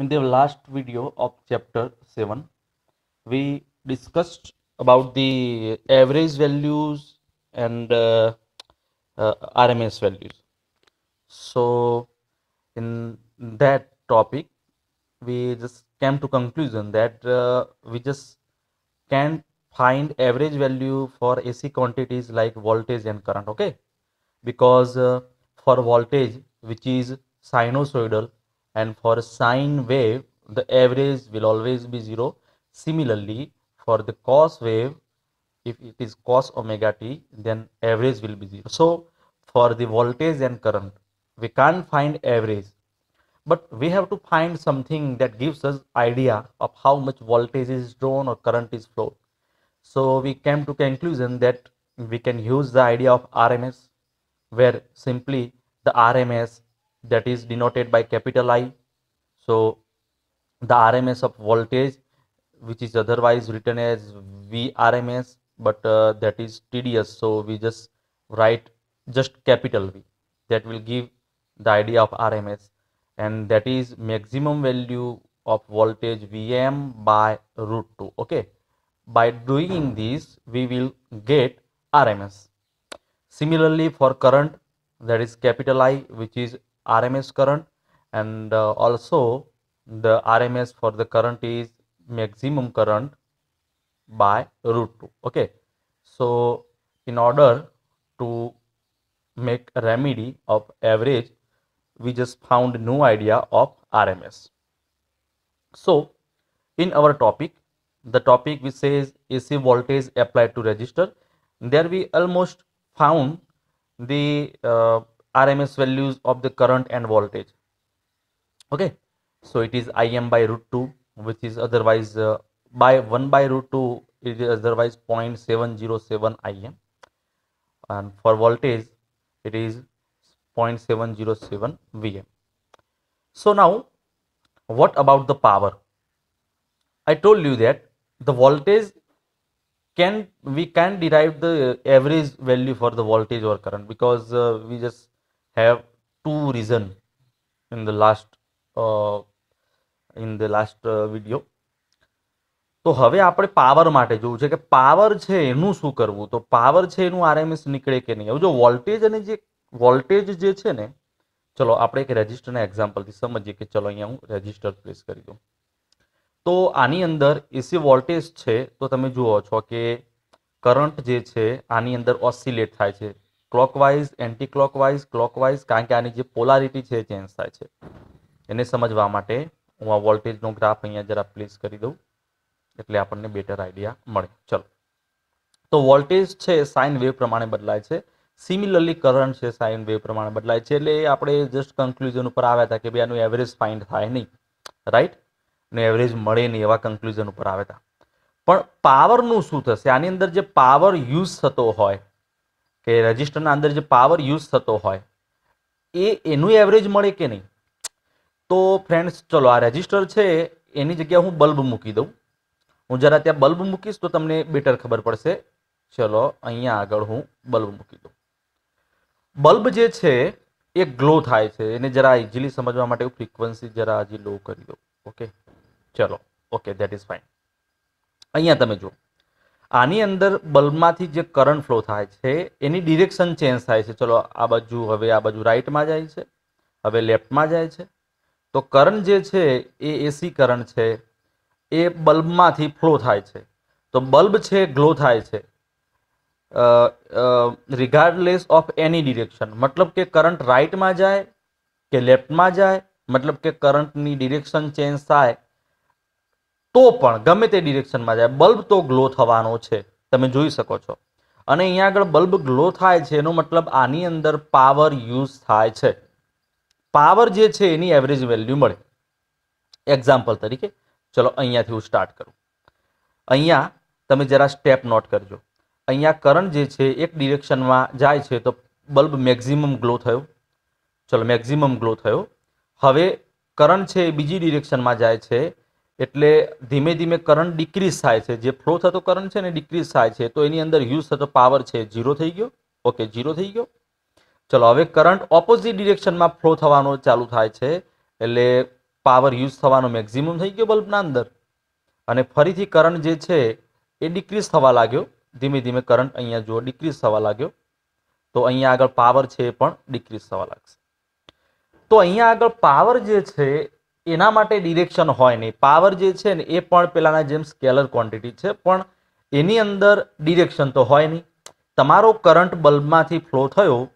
in the last video of chapter 7 we discussed about the average values and uh, uh, rms values. So in that topic we just came to conclusion that uh, we just can find average value for ac quantities like voltage and current okay? Because uh, for voltage which is sinusoidal and for a sine wave the average will always be zero. Similarly for the cos wave if it is cos omega t then average will be zero. So for the voltage and current we can't find average. But we have to find something that gives us idea of how much voltage is drawn or current is flowed. So we came to conclusion that we can use the idea of rms where simply the rms that is denoted by capital i. So the rms of voltage which is otherwise written as vrms but uh, that is tedious so we just write just capital v. That will give the idea of rms and that is maximum value of voltage vm by root 2 okay? By doing this we will get rms similarly for current that is capital i which is rms current and uh, also the rms for the current is maximum current by root 2 okay? So in order to make a remedy of average we just found new idea of rms so in our topic the topic which says ac voltage applied to resistor there we almost found the uh, rms values of the current and voltage. Okay. So it is im by root 2 which is otherwise uh, by 1 by root 2 it is otherwise 0.707 im and for voltage it is 0.707 vm so now what about the power? I told you that the voltage can we can derive the average value for the voltage or current because uh, we just have two reason in the last uh, in the last uh, video. તો હવે આપણે power માટે જોવું છે કે power છે એનું શું કરવું? તો પાવર છે એનું આરએમએસ નીકળે કે નહીં? હવે જો વોલ્ટેજ અને જે વોલ્ટેજ જે છે ને ચલો આપણે એક રેજિસ્ટરના એક્ઝામ્પલથી સમજીએ કે ચલો અહીંયા હું રેજિસ્ટર પ્લેસ કરી દઉં. તો આની અંદર એસી વોલ્ટેજ છે તો તમે જુઓ છો કે કરંટ જે છે આની અંદર ઓસિલેટ થાય છે. ક્લોકવાઇઝ એન્ટી ક્લોકવાઇઝ ક્લોકવાઇઝ કારણ કે આની જે પોલારિટી છે ચેન્જ થાય છે. એને સમજવા માટે હું આ વોલ્ટેજનો ગ્રાફ અહીંયા જરા પ્લેસ કરી દઉં, એટલે આપણને બેટર આઈડિયા મળે. ચલો. તો વોલ્ટેજ છે સાઇન વેવ પ્રમાણે બદલાય છે. સિમિલરલી કરંટ છે સાઇન વેવ પ્રમાણે બદલાય છે. એટલે આપણે જસ્ટ કન્ક્લુઝન ઉપર આવ્યા હતા કે ભાઈ આનું એવરેજ ફાઇન્ડ થાય નહીં. રાઈટ ને એવરેજ મળે નહીં એવા કન્ક્લુઝન ઉપર આવ્યા હતા. પણ પાવરનું શું થશે? આની અંદર જે પાવર યુઝ થતો હોય કે રજિસ્ટરના અંદર જે પાવર યુઝ થતો હોય, એ એનું એવરેજ મળે કે નહીં? તો ફ્રેન્ડ્સ ચલો આ રજિસ્ટર છે, એની જગ્યાએ હું બલ્બ મૂકી દઉં. હું જરા ત્યાં બલ્બ મૂકીશ તો તમને બેટર ખબર પડશે. ચલો, અહીંયા આગળ હું બલ્બ મૂકી દઉં. બલ્બ જે છે, એ ગ્લો થાય છે. એને જરા ઇઝીલી સમજવા માટે હું ફ્રીક્વન્સી જરા હજી લો કરી દઉં. ઓકે ચલો. ઓકે ધેટ ઇઝ ફાઇન અહીંયા તમે જુઓ. આની અંદર બલ્બમાંથી જે કરંટ ફ્લો થાય છે, એની ડિરેક્શન ચેન્જ થાય છે. ચલો, આ બાજુ, હવે આ બાજુ રાઇટમાં જાય છે, હવે લેફ્ટમાં જાય છે. તો કરંટ જે છે, એ એસી કરંટ છે, એ બલ્બમાંથી ફ્લો થાય છે. તો બલ્બ છે, ગ્લો થાય છે. રિગાર્ડલેસ ઓફ એની ડિરેક્શન મતલબ કે કરંટ રાઇટમાં જાય કે લેફ્ટમાં જાય, મતલબ કે કરંટની ડિરેક્શન ચેન્જ થાય તો પણ ગમે તે ડિરેક્શનમાં જાય બલ્બ તો ગ્લો થવાનો છે. તમે જોઈ શકો છો. અને અહીંયા આગળ બલ્બ ગ્લો થાય છે, એનો મતલબ આની અંદર પાવર યુઝ થાય છે. પાવર જે છે, એની એવરેજ વેલ્યુ મળે. એક્ઝામ્પલ તરીકે, ચલો અહીંયાથી હું સ્ટાર્ટ કરું. અહીંયા તમે જરા સ્ટેપ નોટ કરજો. અહીંયા કરંટ જે છે, એક ડિરેક્શનમાં જાય છે, તો બલ્બ મેક્ઝિમમ ગ્લો થયો. ચલો મેક્ઝિમમ ગ્લો થયો. હવે કરંટ છે એ બીજી ડિરેક્શનમાં જાય છે. એટલે ધીમે ધીમે કરંટ ડિક્રીઝ થાય છે. જે ફ્લો થતો કરંટ છે ને ડિક્રીઝ થાય છે. તો એની અંદર યુઝ થતો પાવર છે. ઝીરો થઈ ગયો. ઓકે ઝીરો થઈ ગયો. ચલો, હવે કરંટ ઓપોઝિટ ડિરેક્શનમાં ફ્લો થવાનો ચાલુ થાય છે. એટલે પાવર યુઝ થવાનો મેક્ઝિમમ થઈ ગયો બલ્બના અંદર. અને ફરીથી કરંટ જે છે એ ડિક્રીઝ થવા લાગ્યો. ધીમે ધીમે કરંટ અહીંયા જુઓ ડિક્રીઝ થવા લાગ્યો. તો અહીંયા આગળ પાવર છે એ પણ ડિક્રીઝ થવા લાગશે. તો અહીંયા આગળ પાવર જે છે એના માટે ડિરેક્શન હોય નહીં. પાવર જે છે ને, એ પણ પેલાના જેમ સ્કેલર ક્વોન્ટિટી છે, પણ એની અંદર ડિરેક્શન તો હોય નહીં. તમારો કરંટ બલ્બમાંથી ફ્લો થયો,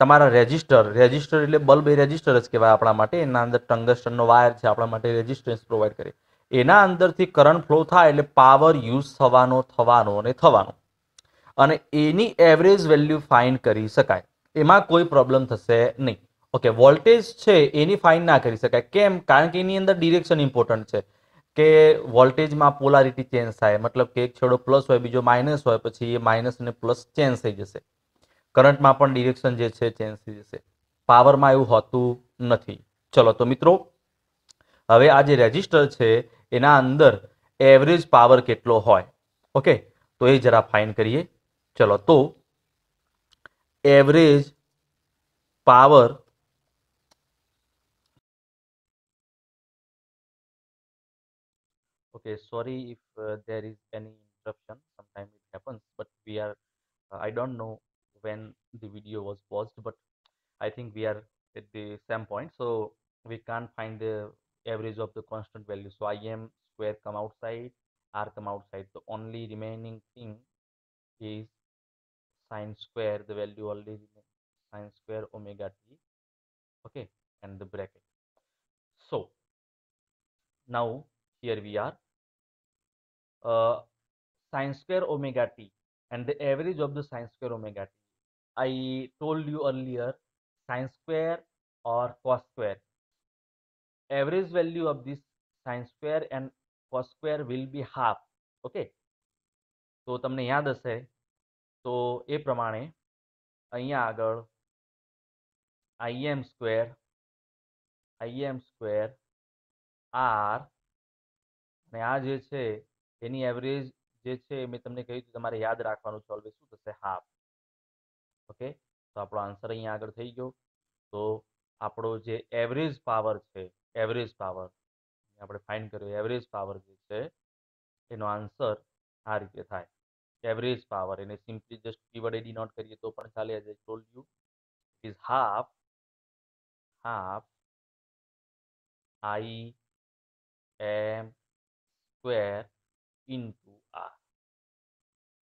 તમારા રેજિસ્ટર રેજિસ્ટર એટલે બલ્બ એ રેજિસ્ટર જ કહેવાય આપણા માટે. એના અંદર ટંગસ્ટનનો વાયર છે, આપણા માટે રેજિસ્ટન્સ પ્રોવાઈડ કરે. એના અંદરથી કરંટ ફ્લો થાય એટલે પાવર યુઝ થવાનો થવાનો અને થવાનો. અને એની એવરેજ વેલ્યુ ફાઇન્ડ કરી શકાય. એમાં કોઈ પ્રોબ્લેમ થશે નહીં. ઓકે વોલ્ટેજ છે એની ફાઇન ના કરી શકાય. કેમ? કારણ કે એની અંદર ડિરેક્શન ઇમ્પોર્ટન્ટ છે. કે વોલ્ટેજમાં પોલારિટી ચેન્જ થાય, મતલબ કે એક છેડો પ્લસ હોય, બીજો માઇનસ હોય, પછી એ માઇનસ અને પ્લસ ચેન્જ થઈ જશે. કરંટમાં પણ ડિરેક્શન જે છે ચેન્જ થઈ જશે. પાવરમાં એવું હોતું નથી. ચલો, તો મિત્રો, હવે આ જે રેજિસ્ટર છે, એના અંદર એવરેજ પાવર કેટલો હોય? ઓકે, તો એ જરા ફાઇન કરીએ. ચલો, તો average power okay sorry if uh, there is any interruption. Sometimes it happens but we are uh, i don't know when the video was paused but i think we are at the same point so we can't find the average of the constant value. So im square come outside r come outside. The only remaining thing is sine square. The value remains sine square omega t okay and the bracket. So now here we are uh, sine square omega t and the average of the sine square omega t. I told you earlier sine square or cos square. Average value of this sine square and cos square will be half. Okay. તો તમને યાદ હશે તો એ પ્રમાણે અહીંયા આગળ I M square I M square R અને આ જે છે એની એવરેજ જે છે મેં તમને કહ્યું હતું, તમારે યાદ રાખવાનું છે ઓલવેઝ શું થશે? Half okay? તો આપણો આન્સર અહીંયા આગળ થઈ ગયો. તો આપણો જે એવરેજ પાવર છે એવરેજ પાવર આપણે ફાઇન કર્યો. એવરેજ પાવર જે છે, એનો આન્સર આ રીતે થાય. એવરેજ પાવર એને સિમ્પલી જસ્ટ કીવર્ડ એડી નોટ કરીએ તો પણ ચાલે. As I told you is half half I M square into R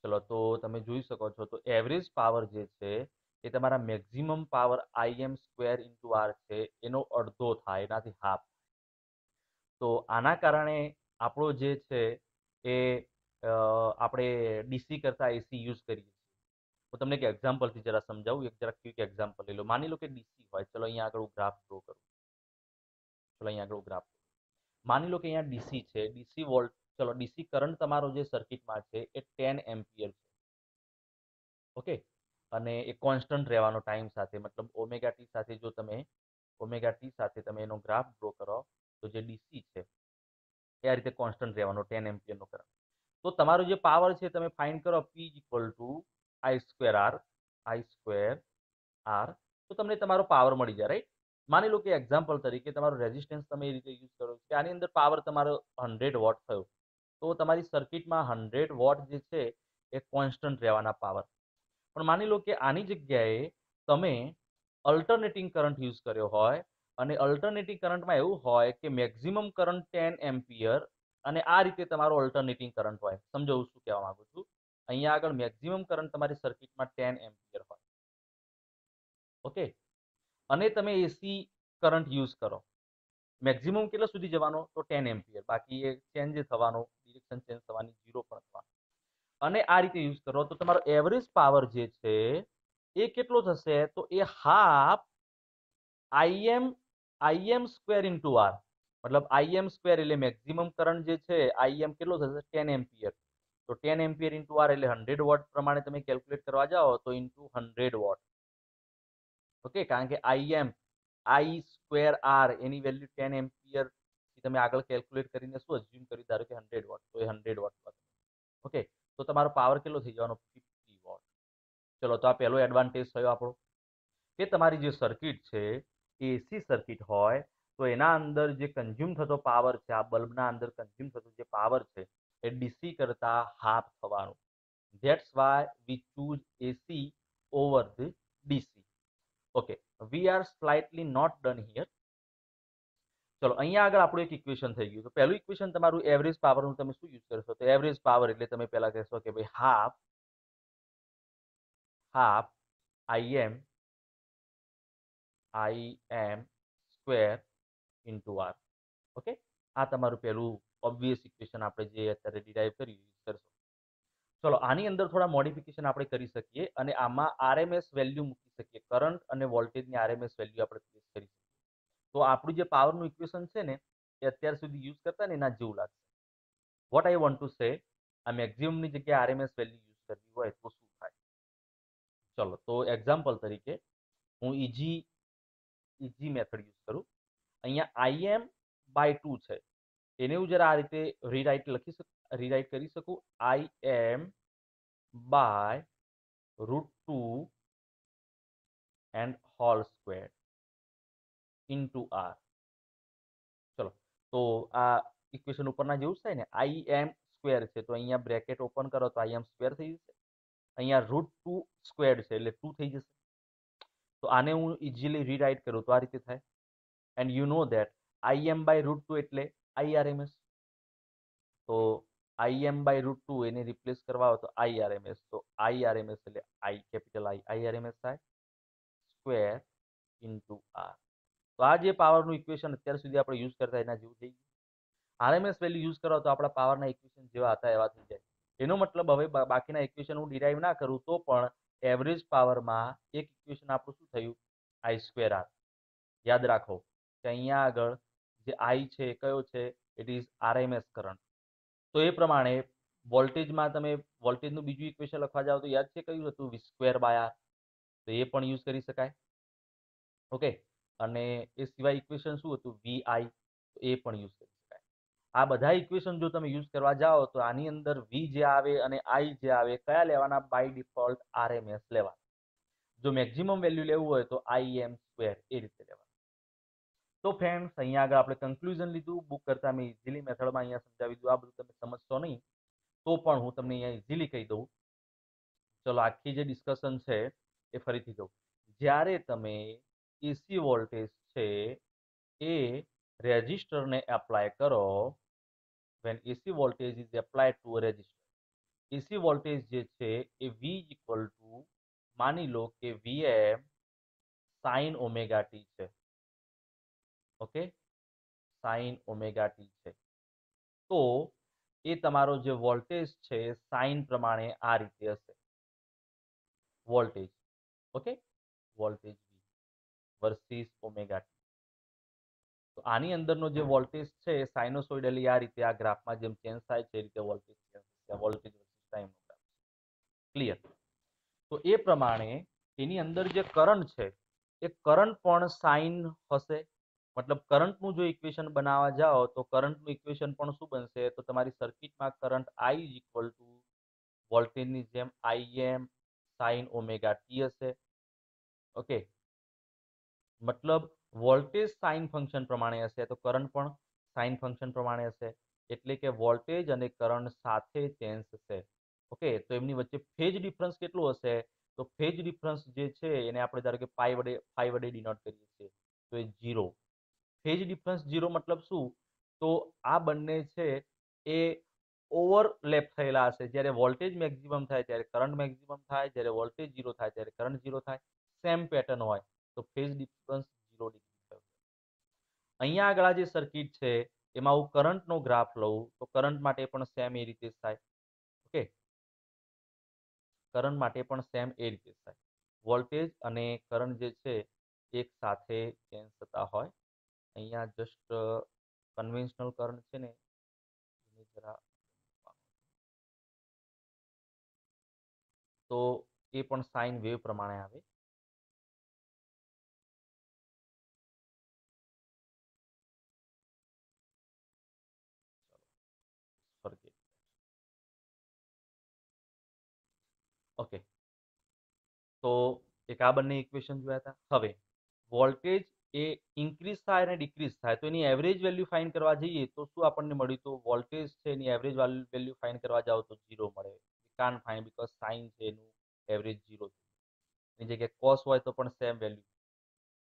ચલો, તો તમે જોઈ શકો છો, તો એવરેજ પાવર જે છે, એ તમારા maximum power I m square into R છે, એનો અડધો થાય, એનાથી હાફ તો આના કારણે આપણો જે છે, એ આપણે ડીસી કરતા એસી યુઝ કરીએ છીએ. હું તમને એક એક્ઝામ્પલથી જરા સમજાવું, એક જરા ક્વિક એક્ઝામ્પલ લઈ લો. માની લો કે ડીસી હોય, ચલો અહીંયા આગળ હું ગ્રાફ ડ્રો કરું. ચલો, અહીંયા આગળ ગ્રાફ માની લો કે અહીંયા ડીસી છે ડીસી વોલ્ટ ચલો ડીસી કરંટ તમારો જે સર્કિટમાં છે એ ટેન એમ્પિયર છે. ઓકે અને એ કોન્સ્ટન્ટ રહેવાનો ટાઈમ સાથે, મતલબ ઓમેગા ટી સાથે જો તમે ઓમેગા ટી સાથે તમે એનો ગ્રાફ ડ્રો કરો, તો જે ડીસી છે, એ આ રીતે કોન્સ્ટન્ટ રહેવાનો ટેન એમ્પિયરનો કરંટ તો તમારો જે પાવર છે, તમે ફાઇન્ડ કરો P equal to I square R I square R તો તમને તમારો પાવર મળી જાય રાઈટ માની લો કે એક્ઝામ્પલ તરીકે તમારો રેઝિસ્ટન્સ તમે એ રીતે યુઝ કરો કે આની અંદર પાવર તમારો હંડ્રેડ વોટ થયો. તો તમારી સર્કિટમાં હંડ્રેડ વોટ જે છે, એ કોન્સ્ટન્ટ રહેવાના પાવર પણ માની લો કે આની જગ્યાએ તમે અલ્ટરનેટિંગ કરંટ યુઝ કર્યો હોય અને અલ્ટરનેટિંગ કરંટમાં એવું હોય કે મેક્ઝિમમ કરંટ ટેન એમ્પિયર અને આ રીતે તમારો અલ્ટરનેટિંગ કરંટ હોય. સમજો હું શું કહેવા માંગુ છું? અહીંયા આગળ મેક્ઝિમમ કરંટ તમારી સર્કિટમાં ટેન એમ્પિયર હોય. ઓકે અને તમે એસી કરંટ યુઝ કરો. મેક્સિમમ કેટલા સુધી જવાનો? તો ટેન એમ્પિયર બાકી એ ચેન્જ થવાનો ડિરેક્શન ચેન્જ થવાની ઝીરો પણ થવાનો. અને આ રીતે યુઝ કરો. તો તમારો એવરેજ પાવર જે છે, એ કેટલો થશે? તો એ half I m I m square into R મતલબ આઈએમ સ્ક્વેર એટલે મેક્સિમમ કરંટ જે છે આઈએમ કેટલો થશે? ટેન એમ્પિયર તો ટેન એમ્પિયર ઇન્ટુ આર એટલે હંડ્રેડ વોટ પ્રમાણે તમે કેલ્ક્યુલેટ કરવા જાઓ, તો ઇન્ટુ હંડ્રેડ વોટ ઓકે કારણ કે I m I square R any value ten ampere તમે આગળ કેલ્ક્યુલેટ કરીને શું અઝ્યુમ કરી ધારો કે હંડ્રેડ વોટ તો એ હંડ્રેડ વોટ ઓકે તો તમારો પાવર કેટલો થઈ જવાનો? ફિફ્ટી વોટ ચલો, તો આ પહેલો એડવાન્ટેજ થયો આપણો. કે તમારી જે સર્કિટ છે એસી સર્કિટ હોય, તો એના અંદર જે કન્ઝ્યુમ થતો પાવર છે, આ બલ્બના અંદર કન્ઝ્યુમ થતો જે પાવર છે, એ ડીસી કરતા હાફ થવાનું. That's why we choose AC over the DC okay we are slightly not done here ચલો, અહીંયા આગળ આપણું એક ઇક્વેશન થઈ ગયું. તો પહેલું ઇક્વેશન તમારું એવરેજ પાવરનું તમે શું યુઝ કરશો? તો એવરેજ પાવર એટલે તમે પહેલા કહેશો કે ભાઈ half half I M I M square into R okay આ તમારું પહેલું ઓબ્વિયસ ઇક્વેશન આપણે જે અત્યારે ડિરાઈવ કર્યું યુઝ કરશો. ચલો, આની અંદર થોડા મોડિફિકેશન આપણે કરી શકીએ અને આમાં આરએમએસ વેલ્યુ મૂકી શકીએ. કરંટ અને વોલ્ટેજની આરએમએસ વેલ્યુ આપણે પ્લેસ કરી શકીએ. તો આપણું જે પાવરનું ઇક્વેશન છે ને, એ અત્યાર સુધી યુઝ કરતા ને એના જેવું લાગશે. What I want to say આ મેક્સિમમની જગ્યાએ આરએમએસ વેલ્યુ યુઝ કરવી હોય તો શું થાય? ચલો, તો એક્ઝામ્પલ તરીકે હું ઇજી ઇજી મેથડ યુઝ કરું. અહીંયા આઈએમ બાય ટુ છે. એને હું જરા આ રીતે રીરાઇટ લખી શકું? રીરાઇટ કરી શકું? I M by root two and whole square into R ચલો, તો આ ઇક્વેશન ઉપરના જેવું જ થાય ને? આઈ એમ સ્ક્વેર છે. તો અહીંયા બ્રેકેટ ઓપન કરો તો આઈ એમ સ્ક્વેર થઈ જશે. અહીંયા રૂટ ટુ સ્ક્વેર છે, એટલે ટુ થઈ જશે. તો આને હું ઇઝીલી રીરાઇટ કરું તો આ રીતે થાય. And you know that I M by root two એટલે આઈઆરએમએસ તો I M by root two એને રિપ્લેસ કરવા હોય તો આઈઆરએમએસ તો આઈઆરએમએસ એટલે આઈ કેપિટલ આઈ આઈઆરએમએસ થાય સ્ક્વેર ઇન્ટુ આર તો આ જે પાવરનું ઇક્વેશન અત્યાર સુધી આપણે યુઝ કરતા એના જેવું થઈ ગયું. આરએમએસ વેલ્યુ યુઝ કરો તો આપણા પાવરના ઇક્વેશન જેવા હતા એવા થઈ જાય. એનો મતલબ હવે બાકીના ઇક્વેશન હું ડિરાઈવ ના કરું તો પણ એવરેજ પાવરમાં એક ઇક્વેશન આપણું શું થયું? આઈ સ્ક્વેર આર યાદ રાખો કે અહીંયા આગળ જે આઈ છે કયો છે? It is RMS current. તો એ પ્રમાણે વોલ્ટેજમાં તમે, વોલ્ટેજનું બીજું ઇક્વેશન લખવા જાઓ તો યાદ છે કયું હતું? વી સ્ક્વેર બાય આર તો એ પણ યુઝ કરી શકાય. ઓકે અને એ સિવાય ઇક્વેશન શું હતું? વી આઈ એ પણ યુઝ કરી શકાય. આ બધા ઇક્વેશન જો તમે યુઝ કરવા જાઓ તો આની અંદર વી જે આવે અને આઈ જે આવે, કયા લેવાના? બાય ડિફોલ્ટ આરએમએસ લેવા જો મેક્સિમમ વેલ્યુ લેવું હોય તો આઈ એમ સ્ક્વેર એ રીતે લેવા તો ફ્રેન્ડ્સ અહીંયા આગળ આપણે કન્ક્લુઝન લીધું. બુક કરતા મેં ઇઝીલી મેથડમાં અહીંયા સમજાવી દીધું. આ બધું તમે સમજશો નહીં, તો પણ હું તમને અહીંયા ઇઝીલી કહી દઉં. ચલો, આખી જે ડિસ્કશન છે એ ફરીથી કહું. જ્યારે તમે એસી વોલ્ટેજ છે એ રેઝિસ્ટરને એપ્લાય કરો when AC voltage is apply to a resistor AC voltage જે છે એ વી ઇક્વલ ટુ માની લો કે વીએમ સાઇન ઓમેગા ટી છે. ઓકે સાઈન ઓમેગા ટી છે. તો એ તમારો જે વોલ્ટેજ છે સાઇન પ્રમાણે આ રીતે હશે. Voltage okay voltage versus omega T તો આની અંદરનો જે વોલ્ટેજ છે સાઇનોસોઇડલી આ રીતે આ ગ્રાફમાં જેમ ચેન્જ થાય છે, એ રીતે વોલ્ટેજ વોલ્ટેજ ગ્રાફ. ક્લિયર તો એ પ્રમાણે એની અંદર જે કરંટ છે, એ કરંટ પણ સાઇન હશે. મતલબ કરંટનું જો ઇક્વેશન બનાવવા જાઓ, તો કરંટનું ઇક્વેશન પણ શું બનશે? તો તમારી સર્કિટમાં current I is equal to વોલ્ટેજની જેમ I M sine omega T હશે. ઓકે મતલબ વોલ્ટેજ સાઇન ફંક્શન પ્રમાણે હશે, તો કરંટ પણ સાઇન ફંક્શન પ્રમાણે હશે. એટલે કે વોલ્ટેજ અને કરંટ સાથે ચેન્જ થશે ઓકે તો એમની વચ્ચે ફેજ ડિફરન્સ કેટલું હશે? તો ફેજ ડિફરન્સ જે છે, એને આપણે ધારો કે પાઈ વડે ફાઈ વડે ડિનોટ કરીએ છીએ. તો એ જીરો ફેજ ડિફરન્સ જીરો મતલબ શું? તો આ બંને છે એ ઓવરલેપ થયેલા હશે. જ્યારે વોલ્ટેજ મેક્સિમમ થાય, ત્યારે કરંટ મેક્સિમમ થાય, જ્યારે વોલ્ટેજ ઝીરો થાય, ત્યારે કરંટ ઝીરો થાય. સેમ પેટર્ન હોય. તો ફેઝ ડિફરન્સ ઝીરો ડિગ્રી અહીંયા આગળ જે સર્કિટ છે, એમાં હું કરંટનો ગ્રાફ લઉં, તો કરંટ માટે પણ સેમ એ રીતે થાય. ઓકે? કરંટ માટે પણ સેમ એ રીતે થાય. વોલ્ટેજ અને કરંટ જે છે, એક સાથે ચેન્જ થતા હોય. અહીંયા જસ્ટ કન્વેન્શનલ કરંટ છે ને, એને જરા તો એ પણ સાઇન વેવ પ્રમાણે આવે. forget ઓકે તો એક આ બંને ઇક્વેશન જોયા હતા. હવે વોલ્ટેજ એ ઇન્ક્રીઝ થાય અને ડિક્રીઝ થાય. તો એની એવરેજ વેલ્યુ ફાઇન કરવા જઈએ તો શું આપણને મળ્યું? તો વોલ્ટેજ છે એની એવરેજ વેલ્યુ ફાઇન કરવા જાઓ તો ઝીરો મળે. કાન ફાઇન બીકોઝ સાઇન છે એનું એવરેજ ઝીરો એની જગ્યાએ કોસ હોય તો પણ સેમ વેલ્યુ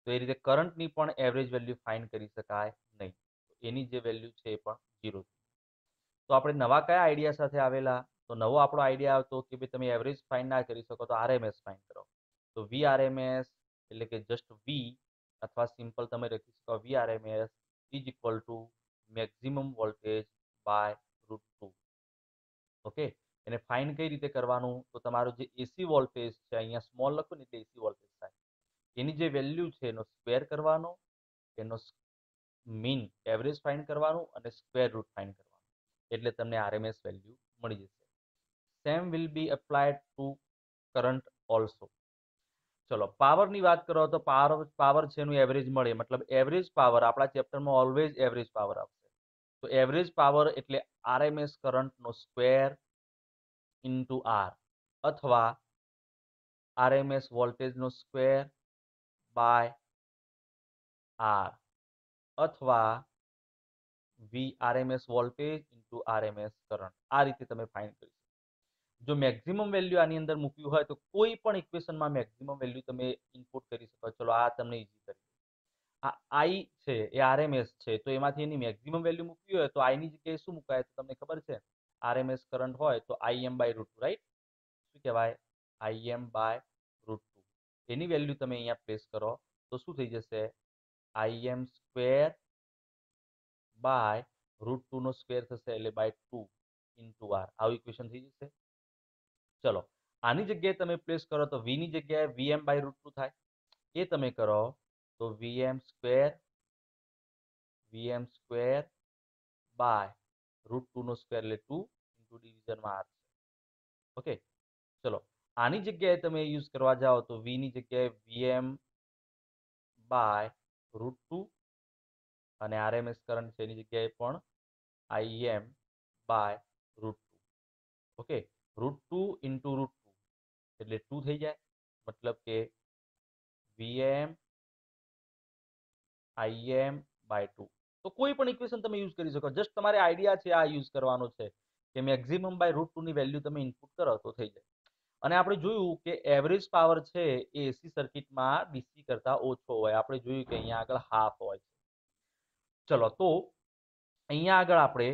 તો એ રીતે કરંટની પણ એવરેજ વેલ્યુ ફાઇન કરી શકાય નહીં. એની જે વેલ્યુ છે એ પણ ઝીરો તો આપણે નવા કયા આઈડિયા સાથે આવેલા? તો નવો આપણો આઈડિયા આવતો કે ભાઈ તમે એવરેજ ફાઇન ના કરી શકો તો આરએમએસ ફાઇન કરો. તો વી આરએમએસ એટલે કે જસ્ટ વી અથવા સિમ્પલ તમે લખી શકો. V RMS is equal to maximum voltage by root two okay એને ફાઇન કઈ રીતે કરવાનું? તો તમારો જે એસી વોલ્ટેજ છે, અહીંયા સ્મોલ લખો ને એટલે એસી વોલ્ટેજ થાય. એની જે વેલ્યુ છે, એનો સ્ક્વેર કરવાનો, એનો મીન એવરેજ ફાઇન કરવાનું અને સ્ક્વેર રૂટ ફાઇન કરવાનું. એટલે તમને આરએમએસ વેલ્યુ મળી જશે. Same will be applied to current also ચલો પાવરની વાત કરો તો પાવર પાવર છે એનું એવરેજ મળે મતલબ એવરેજ પાવર આપણા ચેપ્ટરમાં ઓલવેઝ એવરેજ પાવર આવશે તો એવરેજ પાવર એટલે આરએમએસ કરંટનો સ્ક્વેર ઇન્ટુ આર અથવા આરએમએસ વોલ્ટેજનો સ્ક્વેર બાય આર અથવા V RMS voltage into RMS current આ રીતે તમે ફાઇન કરી શકો જો મેક્સિમમ વેલ્યુ આની અંદર મૂક્યું હોય તો કોઈ પણ ઇક્વેશનમાં મેક્સિમમ વેલ્યુ તમે ઇનપુટ કરી શકો. ચલો, આ તમને ઈઝી કરી આ આઈ છે, એ આરએમએસ છે, તો એમાંથી એની મેક્સિમમ વેલ્યુ મૂકવી હોય તો આઈની જગ્યાએ શું મુકાય તો તમને ખબર છે? આરએમએસ કરંટ હોય તો આઈએમ બાય રૂટ રાઈટ શું કહેવાય? આઈએમ બાય રૂટ ટુ એની વેલ્યુ તમે અહીંયા પ્લેસ કરો તો શું થઈ જશે? IM square by root two no square થશે એટલે બાય ટુ ઇન્ટુ આર આવું ઇક્વેશન થઈ જશે. ચલો, આની જગ્યાએ તમે પ્લેસ કરો તો વી ની જગ્યાએ વીએમ બાય રૂટ ટુ થાય. એ તમે કરો તો VM square VM square by root two no square એટલે ટુ ઇન્ટુ ડિવિઝનમાં આર છે. ઓકે ચલો, આની જગ્યાએ તમે યુઝ કરવા જાઓ તો વી ની જગ્યાએ વીએમ બાય રૂટ ટુ અને આરએમએસ કરંટ છે એની જગ્યાએ પણ IM by root two okay root two into root two એટલે ટુ થઈ જાય. મતલબ કે વીએમ આઈએમ બાય ટુ તો કોઈ પણ ઇક્વેશન તમે યુઝ કરી શકો. જસ્ટ તમારે આઈડિયા છે આ યુઝ કરવાનો છે કે મેક્ઝિમમ બાય રૂટ ટુની વેલ્યુ તમે ઇનપુટ કરો તો થઈ જાય. અને આપણે જોયું કે એવરેજ પાવર છે એ એસી સર્કિટમાં ડીસી કરતા ઓછો હોય. આપણે જોયું કે અહીંયા આગળ હાફ હોય ચલો તો અહીંયા આગળ આપણે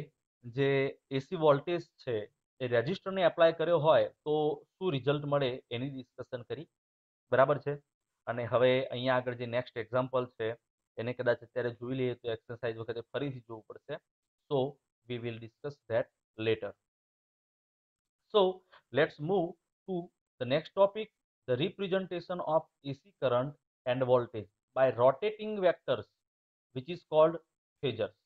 જે એસી વોલ્ટેજ છે એ રજિસ્ટરને એપ્લાય કર્યો હોય તો શું રિઝલ્ટ મળે એની ડિસ્કશન કરી. બરાબર છે? અને હવે અહીંયા આગળ જે નેક્સ્ટ એક્ઝામ્પલ છે, એને કદાચ અત્યારે જોઈ લઈએ તો એક્સરસાઇઝ વખતે ફરીથી જોવું પડશે. So we will discuss that later so let's move to the next topic the representation of AC current and voltage by rotating vectors which is called phasors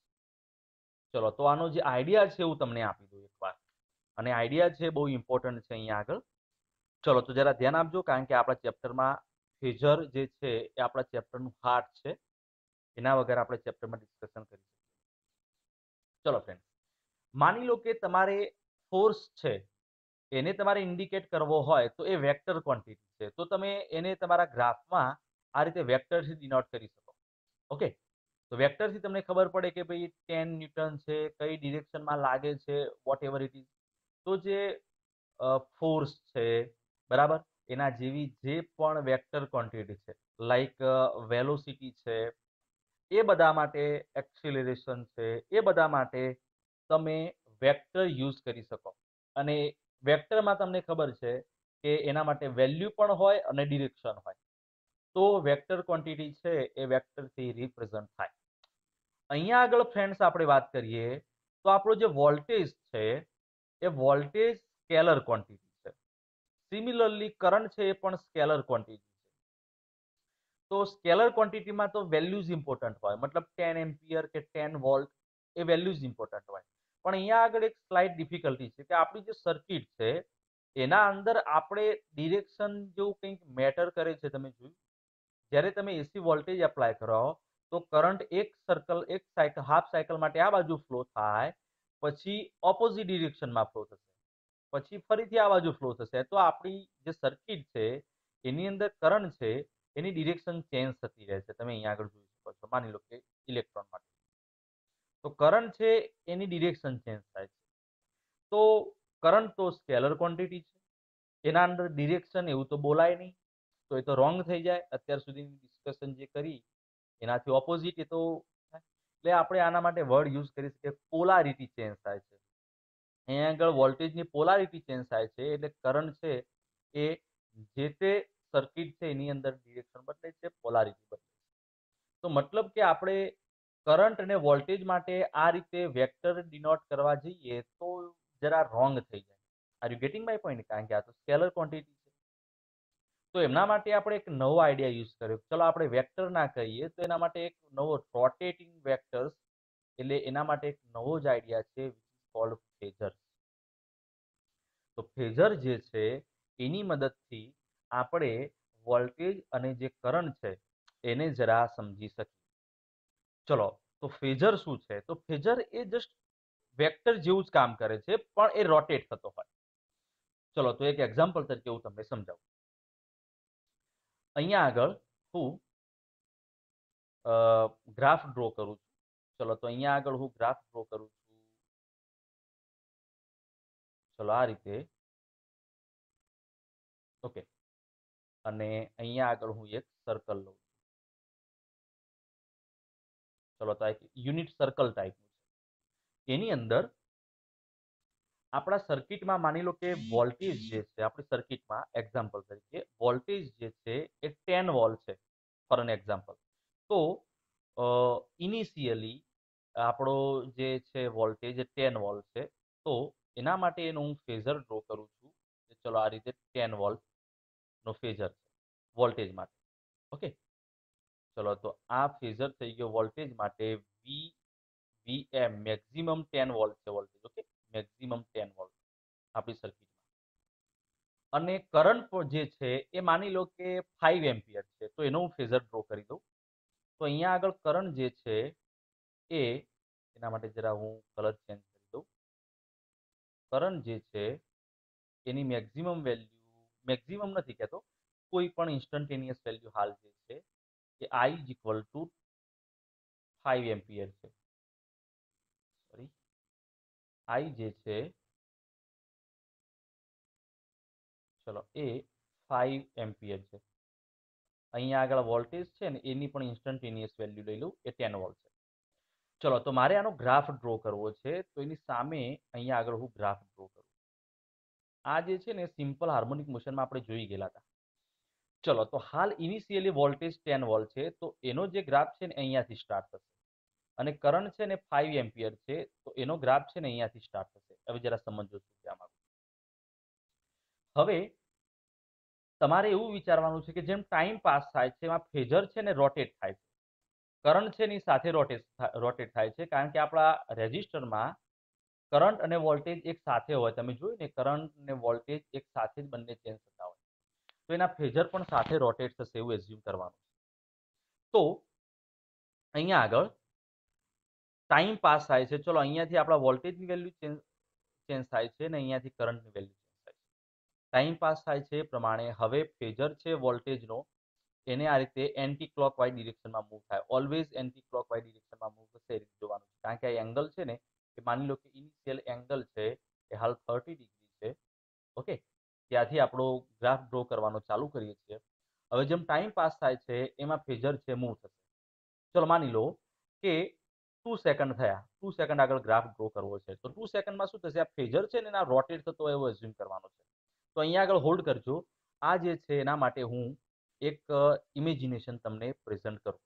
ચલો, તો આનો જે આઈડિયા છે, હું તમને આપી દઉં એકવાર અને આઈડિયા છે બહુ ઇમ્પોર્ટન્ટ છે અહીંયા આગળ. ચલો, તો જરા ધ્યાન આપજો, કારણ કે આપણા ચેપ્ટરમાં ફેઝર જે છે એ આપણા ચેપ્ટરનું હાર્ટ છે. એના વગર આપણે ચેપ્ટરમાં ડિસ્કશન કરી શકીએ. ચલો ફ્રેન્ડ માની લો કે તમારે ફોર્સ છે, એને તમારે ઇન્ડિકેટ કરવો હોય તો એ વેક્ટર ક્વોન્ટિટી છે. તો તમે એને તમારા ગ્રાફમાં આ રીતે વેક્ટરથી ડિનોટ કરી શકો. ઓકે તો વેક્ટરથી તમને ખબર પડે કે ભાઈ ટેન ન્યૂટન છે, કઈ ડિરેક્શનમાં લાગે છે વોટ એવર ઇટ ઇઝ તો જે ફોર્સ છે, બરાબર? એના જેવી જે પણ વેક્ટર ક્વોન્ટિટી છે લાઈક વેલોસિટી છે, એ બધા માટે એક્સિલરેશન છે, એ બધા માટે તમે વેક્ટર યુઝ કરી શકો. અને વેક્ટરમાં તમને ખબર છે કે એના માટે વેલ્યુ પણ હોય અને ડિરેક્શન હોય. તો વેક્ટર ક્વોન્ટિટી છે, એ વેક્ટરથી રિપ્રેઝન્ટ થાય. અહીંયા આગળ ફ્રેન્ડ્સ આપણે વાત કરીએ તો આપણો જે વોલ્ટેજ છે એ વોલ્ટેજ સ્કેલર ક્વોન્ટિટી છે. સિમિલરલી કરંટ છે એ પણ સ્કેલર ક્વોન્ટિટી છે. તો સ્કેલર ક્વોન્ટિટીમાં તો વેલ્યુઝ ઇમ્પોર્ટન્ટ હોય. મતલબ ટેન એમ્પિયર કે ટેન વોલ્ટ એ વેલ્યુઝ ઇમ્પોર્ટન્ટ હોય. પણ અહીંયા આગળ એક સ્લાઇટ ડિફિકલ્ટી છે કે આપણી જે સર્કિટ છે, એના અંદર આપણે ડિરેક્શન જેવું કંઈક મેટર કરે છે તમે જોયું? જ્યારે તમે એસી વોલ્ટેજ એપ્લાય કરો, તો કરંટ એક સર્કલ એક સાયકલ હાફ સાયકલ માટે આ બાજુ ફ્લો થાય પછી ઓપોઝિટ ડિરેક્શનમાં ફ્લો થશે. પછી ફરીથી આ બાજુ ફ્લો થશે. તો આપણી જે સર્કિટ છે, એની અંદર કરંટ છે, એની ડિરેક્શન ચેન્જ થતી રહે છે. તમે અહીંયા આગળ જોઈ શકો છો. માની લો કે ઇલેક્ટ્રોન માટે. તો કરંટ છે, એની ડિરેક્શન ચેન્જ થાય છે. તો કરંટ તો સ્કેલર ક્વોન્ટિટી છે. એના અંદર ડિરેક્શન એવું તો બોલાય નહીં. તો એ તો રોંગ થઈ જાય. અત્યાર સુધીની ડિસ્કશન જે કરી, એનાથી ઓપોઝિટ એ તો એટલે આપણે આના માટે વર્ડ યુઝ કરી શકીએ. પોલારિટી ચેન્જ થાય છે. અહીંયા આગળ વોલ્ટેજની પોલારિટી ચેન્જ થાય છે. એટલે કરંટ છે એ જે તે સર્કિટ છે એની અંદર ડિરેક્શન બદલે છે પોલારિટી બદલે છે. તો મતલબ કે આપણે કરંટ અને વોલ્ટેજ માટે આ રીતે વેક્ટર ડિનોટ કરવા જઈએ તો જરા રોંગ થઈ જાય. Are you getting my point કારણ કે આ તો સ્કેલર ક્વોન્ટિટી તો એમના માટે આપણે એક નવો આઈડિયા યુઝ કર્યો. ચલો આપણે વેક્ટર ના કહીએ, તો એના માટે એક નવો રોટેટિંગ વેક્ટર્સ એટલે એના માટે એક નવો જ આઈડિયા છે વિચ ઇઝ કોલ્ડ ફેઝર તો ફેઝર જે છે, એની મદદથી આપણે વોલ્ટેજ અને જે કરંટ છે, એને જરા સમજી શકીએ. ચલો, તો ફેઝર શું છે? તો ફેઝર એ જસ્ટ વેક્ટર જેવું જ કામ કરે છે, પણ એ રોટેટ થતો હોય. ચલો, તો એક એક્ઝામ્પલ તરીકે હું તમને સમજાવું. અહીંયા આગળ હું ગ્રાફ ડ્રો કરું છું. ચલો, તો અહીંયા આગળ હું ગ્રાફ ડ્રો કરું છું. ચલો, આ રીતે. ઓકે. અને અહીંયા આગળ હું એક સર્કલ લઉં છું. ચલો, તો એક યુનિટ સર્કલ ટાઈપનું છે. એની અંદર આપણા સર્કિટમાં માની લો કે વોલ્ટેજ જે છે, આપણી સર્કિટમાં એક્ઝામ્પલ તરીકે, વોલ્ટેજ જે છે એ ટેન વોલ્ટ છે ફોર એન એક્ઝામ્પલ તો ઇનિશિયલી આપણો જે છે વોલ્ટેજ એ ટેન વોલ્ટ છે. તો, એના માટે એનો હું ફેઝર ડ્રો કરું છું કે ચલો આ રીતે ટેન વોલ્ટનો ફેઝર છે, વોલ્ટેજ માટે. ઓકે? ચલો, તો આ ફેઝર થઈ ગયો વોલ્ટેજ માટે V V M maximum ten volt છે voltage, okay? Maximum ten volt આપણી સર્કિટમાં અને કરંટ જે છે, એ માની લો કે ફાઈવ એમ્પિયર છે, તો એનો હું ફેઝર ડ્રો કરી દઉં. તો અહીંયા આગળ કરંટ જે છે, એ એના માટે જરા હું કલર ચેન્જ કરી દઉં. કરંટ જે છે, એની મેક્સિમમ વેલ્યુ મેક્સિમમ નથી કહેતો, કોઈ પણ ઇન્સ્ટન્ટેનિયસ વેલ્યુ હાલ જે છે, એ I is equal to five ampere છે. આઈ જે છે, ચલો, એ ફાઈવ એમ્પિયર છે. અહીંયા આગળ વોલ્ટેજ છે ને, એની પણ ઇન્સ્ટન્ટેનિયસ વેલ્યુ લઈ લઉં, એ ટેન વોલ્ટ છે. ચલો, તો મારે આનો ગ્રાફ ડ્રો કરવો છે, તો એની સામે અહીંયા આગળ હું ગ્રાફ ડ્રો કરું. આ જે છે ને સિમ્પલ હાર્મોનિક મોશનમાં આપણે જોઈ ગયેલા હતા. ચલો, તો હાલ ઇનિશિયલી વોલ્ટેજ ટેન વોલ્ટ છે, તો એનો જે ગ્રાફ છે ને અહીંયાથી સ્ટાર્ટ થશે. અને કરંટ છે ને ફાઈવ એમ્પિયર છે, તો એનો ગ્રાફ છે ને અહીંયાથી સ્ટાર્ટ થશે. હવે જરા સમજો હવે તમારે એવું વિચારવાનું છે કે જેમ ટાઈમ પાસ થાય છે, એમાં ફેઝર છે ને રોટેટ થાય છે. કરંટ છે એની સાથે રોટેટ રોટેટ થાય છે, કારણ કે આપણા રેઝિસ્ટરમાં કરંટ અને વોલ્ટેજ એક સાથે હોય. તમે જોયું ને, કરંટ અને વોલ્ટેજ એક સાથે જ બંને ચેન્જ થતા હોય. તો એના ફેઝર પણ સાથે રોટેટ થશે એવું એઝ્યુમ કરવાનું તો અહીંયા આગળ ટાઈમ પાસ થાય છે. ચલો, અહીંયાથી આપણા વોલ્ટેજની વેલ્યુ ચેન્જ ચેન્જ થાય છે ને અહીંયાથી કરંટની વેલ્યુ ચેન્જ થાય છે. ટાઈમ પાસ થાય છે એ પ્રમાણે હવે ફેઝર છે વોલ્ટેજનો એને આ રીતે એન્ટી ક્લોક વાઇઝ ડિરેક્શનમાં મૂવ થાય. ઓલવેઝ એન્ટી ક્લોક વાઇઝ ડિરેક્શનમાં મૂવ થશે એ રીતે જોવાનું છે. કારણ કે આ એંગલ છે ને, એ માની લો કે ઇનિશિયલ એંગલ છે, એ હાલ થર્ટી ડિગ્રી છે. ઓકે ત્યાંથી આપણો ગ્રાફ ડ્રો કરવાનો ચાલુ કરીએ છીએ. હવે જેમ ટાઈમ પાસ થાય છે, એમાં ફેઝર છે મૂવ થશે. ચલો, માની લો કે ટુ સેકન્ડ થયા. ટુ સેકન્ડ આગળ ગ્રાફ ગ્રો કરવો છે. તો ટુ સેકન્ડમાં શું થશે? આ ફેઝર છે ને એના રોટેટ થતો એવો એઝ્યુમ કરવાનો છે. તો અહીંયા આગળ હોલ્ડ કરજો. આ જે છે એના માટે હું એક ઇમેજિનેશન તમને પ્રેઝન્ટ કરું.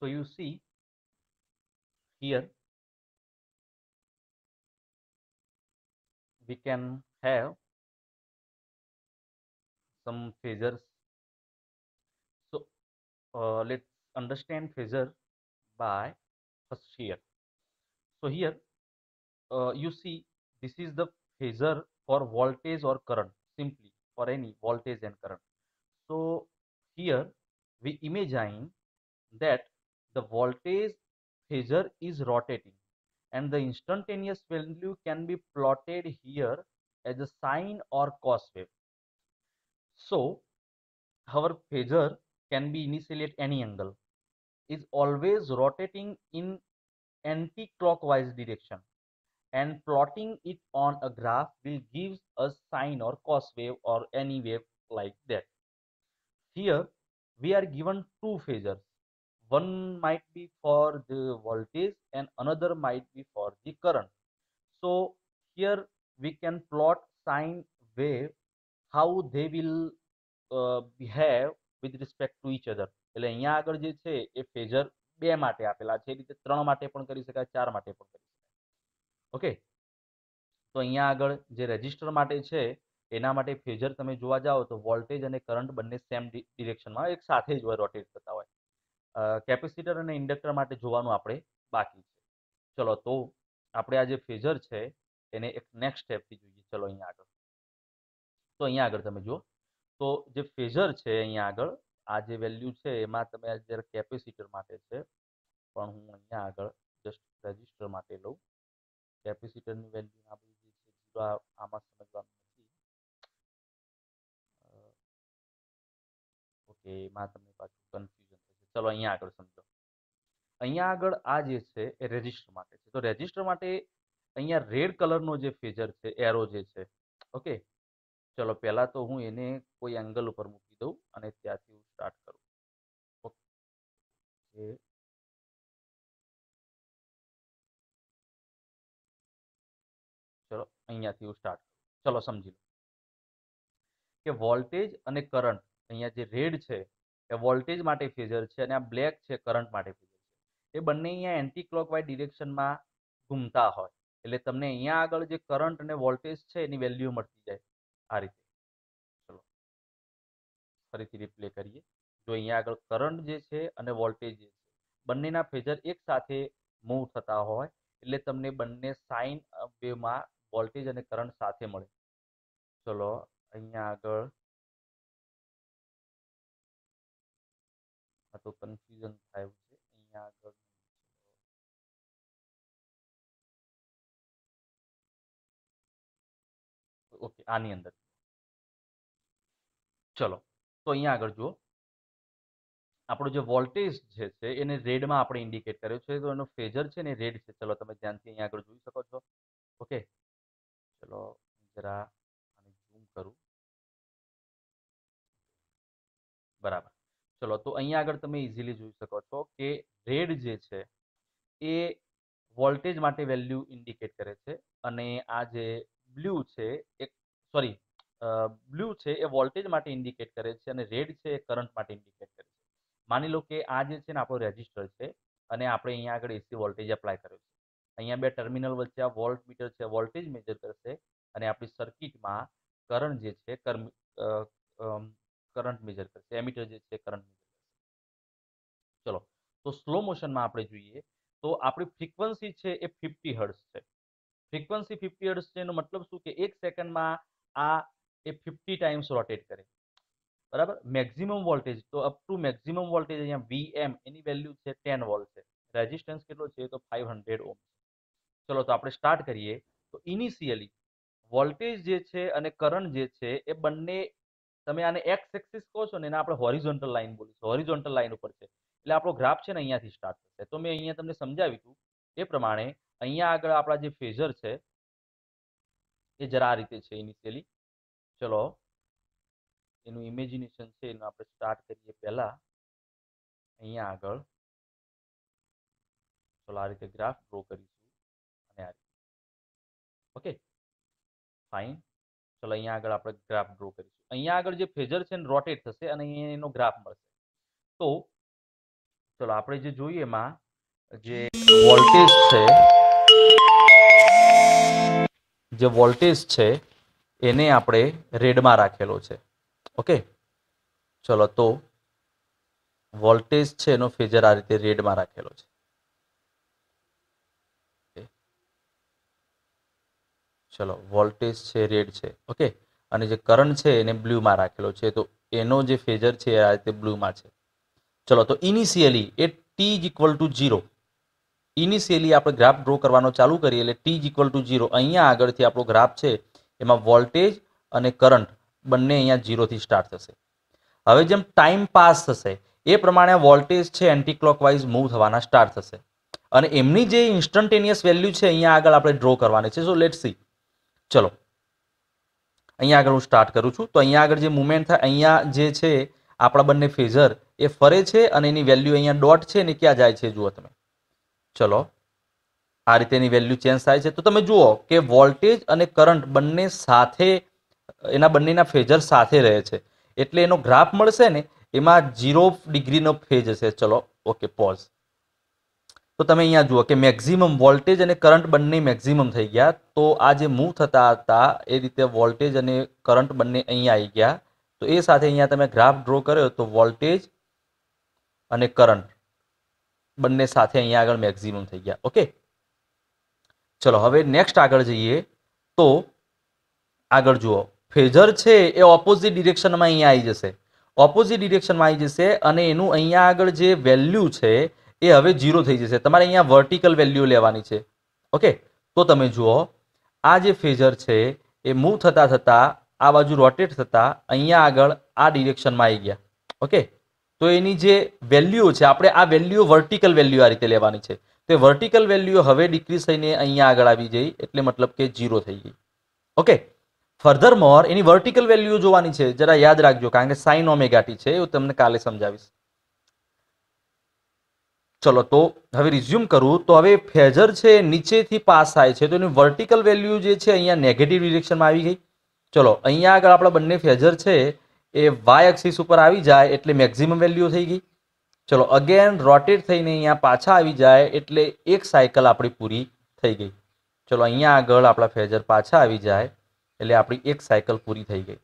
So you see here we can have some phasors so uh, let's understand phasor by first here so here uh, you see this is the phasor for voltage or current simply for any voltage and current. So here we imagine that the voltage phasor is rotating and the instantaneous value can be plotted here as a sine or cos wave. So our phasor can be initially at any angle is always rotating in anti-clockwise direction and plotting it on a graph will give us sine or cos wave or any wave like that. Here we are given two phasors one might be for the voltage and another might be for the current so here we can plot sine wave how they will uh, behave with respect to each other એટલે અહીંયા આગળ જે છે એ phasor બે માટે આપેલા છે એ રીતે ત્રણ માટે પણ કરી શકાય ચાર માટે પણ કરી શકાય ઓકે તો અહીંયા આગળ જે રજિસ્ટર માટે છે એના માટે ફેઝર તમે જોવા જાઓ તો વોલ્ટેજ અને કરંટ બંને સેમ ડિરેક્શનમાં એક સાથે જ રોટેટ થતા હોય કેપેસિટર અને ઇન્ડક્ટર માટે જોવાનું આપણે બાકી છે. ચલો, તો આપણે આ જે ફેઝર છે, એને એક નેક્સ્ટ સ્ટેપથી જોઈએ. ચલો, અહીંયા આગળ. તો અહીંયા આગળ તમે જુઓ. તો જે ફેઝર છે, અહીંયા આગળ, આ જે વેલ્યુ છે, એમાં તમે જ્યારે કેપેસિટર માટે છે, પણ હું અહીંયા આગળ જસ્ટ રજિસ્ટર માટે લઉં. કેપેસિટરની વેલ્યુ આ બધી જે છે આમાં સમજવાનું નથી. ઓકે, એમાં તમને પાછું કન્ફ્યુઝન થશે ચલો અહીંયા આગળ સમજો. અહીંયા આગળ આ જે છે એ રેજિસ્ટર માટે છે. તો રેજિસ્ટર માટે અહીંયા રેડ કલરનો જે ફેઝર છે એરો જે છે ઓકે ચલો પહેલાં તો હું એને કોઈ એંગલ ઉપર મૂકી દઉં અને ત્યાંથી હું સ્ટાર્ટ કરું. ઓકે ચલો, અહીંયાથી હું સ્ટાર્ટ ચલો સમજી લો. કે વોલ્ટેજ અને કરંટ અહીંયા જે રેડ છે એ વોલ્ટેજ માટે ફેઝર છે અને આ બ્લેક છે કરંટ માટે ફેઝર છે. એ બંને અહીંયા એન્ટી ક્લોકવાઇઝ ડિરેક્શનમાં ઘૂમતા હોય. એટલે તમને અહીંયા આગળ જે કરંટ અને વોલ્ટેજ છે, એની વેલ્યુ મળતી જાય આ રીતે. ચલો. ફરીથી રિપ્લે કરીએ. જો અહીંયા આગળ કરંટ જે છે અને વોલ્ટેજ જે છે, બંનેના ફેઝર એક સાથે મૂવ થતા હોય, એટલે તમને બંને સાઇન વેમાં વોલ્ટેજ અને કરંટ સાથે મળે. ચલો, અહીંયા આગળ તો કન્ફ્યુઝન થાય છે. ઓકે આની અંદર. ચલો, તો અહીંયા આગળ જુઓ. આપણો જે વોલ્ટેજ છે, એને રેડમાં આપણે ઇન્ડિકેટ કર્યો છે. તો એનો ફેઝર છે ને રેડ છે. ચલો, તમે ધ્યાનથી અહીંયા આગળ જોઈ શકો છો. ઓકે ચલો, જરા આને ઝૂમ કરું. બરાબર. ચલો, તો અહીંયા આગળ તમે ઇઝીલી જોઈ શકો છો કે રેડ જે છે, એ વોલ્ટેજ માટે વેલ્યુ ઇન્ડિકેટ કરે છે અને આ જે બ્લુ છે, એ સોરી બ્લુ છે, એ વોલ્ટેજ માટે ઇન્ડિકેટ કરે છે અને રેડ છે, એ કરંટ માટે ઇન્ડિકેટ કરે છે. માની લો કે આ જે છે ને આપણો રેજિસ્ટર છે અને આપણે અહીંયા આગળ એસી વોલ્ટેજ એપ્લાય કર્યો છે. અહીંયા બે ટર્મિનલ વચ્ચે આ વોલ્ટ મીટર છે, વોલ્ટેજ મેજર કરશે અને આપણી સર્કિટમાં કરંટ જે છે કરંટ મેજર કરશે એમીટર જે છે કરંટ મેજર કરશે. ચલો, તો સ્લો મોશનમાં આપણે જોઈએ, તો આપણી ફ્રીક્વન્સી છે એ ફિફ્ટી હર્ટ્સ છે. ફ્રીક્વન્સી ફિફ્ટી હર્ટ્સ છે એનો મતલબ શું કે એક સેકન્ડમાં આ એ ફિફ્ટી ટાઈમ્સ રોટેટ કરે. બરાબર? મેક્સિમમ વોલ્ટેજ તો અપ ટુ મેક્સિમમ વોલ્ટેજ અહીંયા વીએમ એની વેલ્યુ છે ટેન વોલ્ટ છે. રેઝિસ્ટન્સ કેટલો છે તો ફાઈવ હંડ્રેડ ઓમ ચલો, તો આપણે સ્ટાર્ટ કરીએ. તો ઇનિશિયલી વોલ્ટેજ જે છે અને કરંટ જે છે એ બંને તમે આને એક્સ એક્સિસ કહો છો ને, એને આપણે હોરિઝોન્ટલ લાઈન બોલીશું હોરિઝોન્ટલ લાઈન ઉપર છે. એટલે આપણો ગ્રાફ છે ને અહીંયાથી સ્ટાર્ટ થશે. તો મેં અહીંયા તમને સમજાવ્યું હતું એ પ્રમાણે અહીંયા આગળ આપણા જે ફેઝર છે, એ જરા આ રીતે છે ઇનિશિયલી ચલો, એનું ઇમેજિનેશન છે, એનું આપણે સ્ટાર્ટ કરીએ પહેલા. અહીંયા આગળ. ચલો, આ રીતે ગ્રાફ ડ્રો કરીશું. અને આ રીતે. ઓકે ફાઇન ચલો અહીંયા આગળ આપણે ગ્રાફ ડ્રો કરીશું. અહીંયા આગળ જે ફેઝર છે ને રોટેટ થશે અને અહીંયા એનો ગ્રાફ મળશે. તો ચલો આપણે જે જોઈએ એમાં જે વોલ્ટેજ છે, જે વોલ્ટેજ છે એને આપણે રેડમાં રાખેલો છે. ઓકે ચલો તો વોલ્ટેજ છે એનો ફેઝર આ રીતે રેડમાં રાખેલો છે. ચલો વોલ્ટેજ છે રેડ છે ઓકે અને જે કરંટ છે, એને બ્લુમાં રાખેલો છે. તો એનો જે ફેઝર છે આ રીતે બ્લુમાં છે. ચલો, તો initially A T is equal to zero initially આપણે ગ્રાફ ડ્રો કરવાનો ચાલુ કરીએ એટલે T is equal to zero અહીંયા આગળથી આપણો ગ્રાફ છે, એમાં વોલ્ટેજ અને કરંટ બંને અહીંયા ઝીરોથી સ્ટાર્ટ થશે. હવે જેમ ટાઈમ પાસ થશે, એ પ્રમાણે વોલ્ટેજ છે એન્ટી ક્લોકવાઇઝ મૂવ થવાના સ્ટાર્ટ થશે. અને એમની જે ઇન્સ્ટન્ટેનિયસ વેલ્યુ છે, અહીંયા આગળ આપણે ડ્રો કરવાની છે. સો લેટ સી ચલો. અહીંયા આગળ હું સ્ટાર્ટ કરું છું. તો અહીંયા આગળ જે મુવમેન્ટ થાય, અહીંયા જે છે, આપણા બંને ફેઝર, એ ફરે છે અને એની વેલ્યુ અહીંયા ડોટ છે ને ક્યાં જાય છે જુઓ તમે. ચલો. આ રીતે એની વેલ્યુ ચેન્જ થાય છે. તો તમે જુઓ કે વોલ્ટેજ અને કરંટ બંને સાથે, એના બંનેના ફેઝર સાથે રહે છે. એટલે એનો ગ્રાફ મળશે ને, એમાં જીરો ડિગ્રીનો ફેઝ હશે. ચલો ઓકે પોઝ તો તમે અહીંયા જુઓ કે મેક્ઝિમમ વોલ્ટેજ અને કરંટ બંને મેક્ઝિમમ થઈ ગયા. તો આ જે મૂવ થતા હતા, એ રીતે વોલ્ટેજ અને કરંટ બંને અહીંયા આવી ગયા. તો એ સાથે અહીંયા તમે ગ્રાફ ડ્રો કર્યો તો વોલ્ટેજ અને કરંટ બંને સાથે અહીંયા આગળ મેક્ઝિમમ થઈ ગયા. ઓકે ચલો, હવે નેક્સ્ટ આગળ જઈએ. તો આગળ જુઓ. ફેઝર છે એ ઓપોઝિટ ડિરેક્શનમાં અહીંયા આવી જશે. ઓપોઝિટ ડિરેક્શનમાં આવી જશે અને એનું અહીંયા આગળ જે વેલ્યુ છે એ હવે ઝીરો થઈ જશે. તમારે અહીંયા વર્ટિકલ વેલ્યુ લેવાની છે. ઓકે તો તમે જુઓ, આ જે ફેઝર છે, એ મૂવ થતાં થતાં, આ બાજુ રોટેટ થતાં અહીંયા આગળ આ ડિરેક્શનમાં આવી ગયા. ઓકે તો એની જે વેલ્યુ છે, આપણે આ વેલ્યુ વર્ટિકલ વેલ્યુ આ રીતે લેવાની છે. તો વર્ટિકલ વેલ્યુ હવે ડિક્રીઝ થઈને અહીંયા આગળ આવી જઈ એટલે મતલબ કે ઝીરો થઈ ગઈ. ઓકે ફર્ધર મોર એની વર્ટિકલ વેલ્યુ જોવાની છે. જરા યાદ રાખજો, કારણ કે સાઇન ઓમેગાટી છે, એ તમને કાલે સમજાવીશ. ચલો તો હવે રિઝ્યુમ કરું. તો હવે ફેઝર છે નીચેથી પાસ થાય છે. તો એની વર્ટિકલ વેલ્યુ જે છે અહીંયા નેગેટિવ ડિરેક્શનમાં આવી ગઈ. ચલો, અહીંયા આગળ આપણા બંને ફેઝર છે, એ વાય એક્સિસ ઉપર આવી જાય એટલે મેક્ઝિમમ વેલ્યુ થઈ ગઈ. ચલો અગેન રોટેટ થઈને અહીંયા પાછા આવી જાય એટલે એક સાયકલ આપણી પૂરી થઈ ગઈ. ચલો, અહીંયા આગળ આપણા ફેઝર પાછા આવી જાય એટલે આપણી એક સાયકલ પૂરી થઈ ગઈ.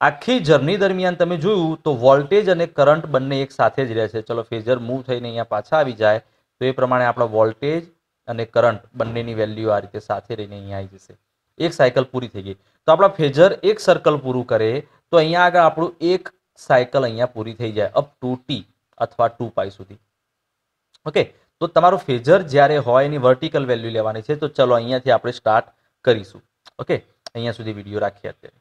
આખી જર્ની દરમિયાન તમે જોયું તો વોલ્ટેજ અને કરંટ બંને એક સાથે જ રહે છે. ચલો ફેઝર મૂવ થઈને અહીંયા પાછા આવી જાય તો એ પ્રમાણે આપણા વોલ્ટેજ અને કરંટ બંનેની વેલ્યુ આ રીતે સાથે રહીને અહીંયા આવી જશે. એક સાયકલ પૂરી થઈ ગઈ. તો આપણા ફેઝર એક સર્કલ પૂરું કરે તો અહીંયા આગળ આપણું એક સાયકલ અહીંયા પૂરી થઈ જાય અપ ટુ ટી અથવા ટુ પાઈ સુધી. ઓકે તો તમારું ફેઝર જ્યારે હોય એની વર્ટિકલ વેલ્યુ લેવાની છે તો ચલો અહીંયાથી આપણે સ્ટાર્ટ કરીશું. ઓકે અહીંયા સુધી વીડિયો રાખીએ અત્યારે.